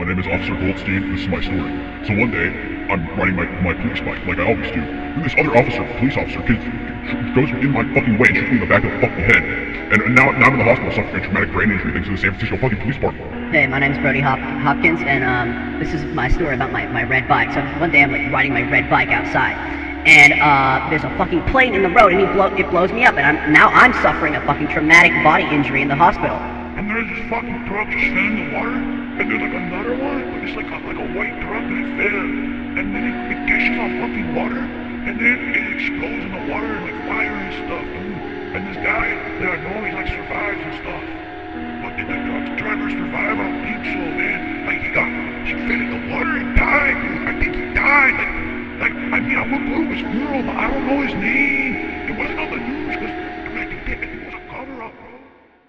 My name is Officer Goldstein. This is my story. So one day, I'm riding my, my police bike like I always do. And this other officer, police officer, gets, goes in my fucking way and shoots me in the back of the fucking head. And, and now, now I'm in the hospital suffering a traumatic brain injury thanks to the San Francisco fucking police department. Hey, my name's Brody Hop- Hopkins, and um, this is my story about my, my red bike. So one day I'm like riding my red bike outside, and uh, there's a fucking plane in the road, and he blow, it blows me up, and I'm now I'm suffering a fucking traumatic body injury in the hospital. And there's this fucking truck just in the water, and there's it's like a, like a white truck, and it fell, and then it, it catches on fucking water, and then it explodes in the water, and like fire and stuff. And this guy that I know, he like survives and stuff. But did the truck driver survive? I don't think so, man. Like he got, he fell in the water and died. I think he died. Like, like I mean, I went to his funeral, but I don't know his name.